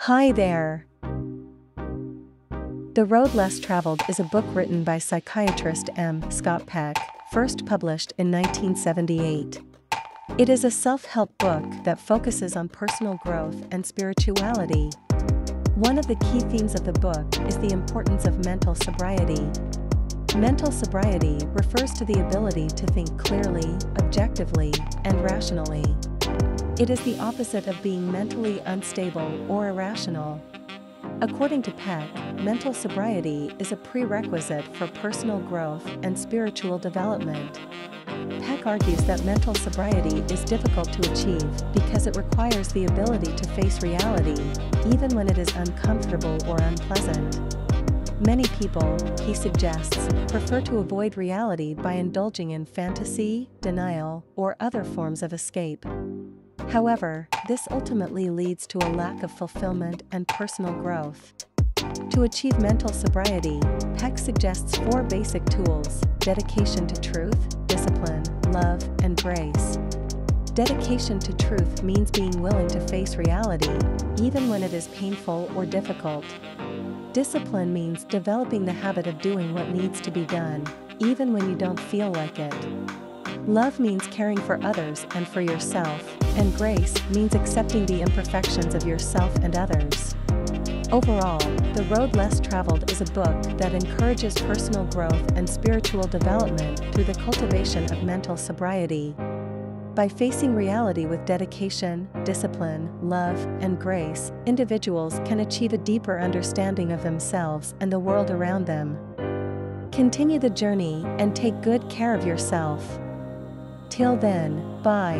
Hi there. The Road Less Traveled is a book written by psychiatrist M. Scott Peck, first published in 1978. It is a self help book that focuses on personal growth and spirituality. One of the key themes of the book is the importance of mental sobriety. Mental sobriety refers to the ability to think clearly, objectively, and rationally. It is the opposite of being mentally unstable or irrational. According to Peck, mental sobriety is a prerequisite for personal growth and spiritual development. Peck argues that mental sobriety is difficult to achieve because it requires the ability to face reality, even when it is uncomfortable or unpleasant. Many people, he suggests, prefer to avoid reality by indulging in fantasy, denial, or other forms of escape. However, this ultimately leads to a lack of fulfillment and personal growth. To achieve mental sobriety, Peck suggests four basic tools dedication to truth, discipline, love, and grace. Dedication to truth means being willing to face reality, even when it is painful or difficult. Discipline means developing the habit of doing what needs to be done, even when you don't feel like it. Love means caring for others and for yourself, and grace means accepting the imperfections of yourself and others. Overall, The Road Less Traveled is a book that encourages personal growth and spiritual development through the cultivation of mental sobriety. By facing reality with dedication, discipline, love, and grace, individuals can achieve a deeper understanding of themselves and the world around them. Continue the journey and take good care of yourself. Till then, bye.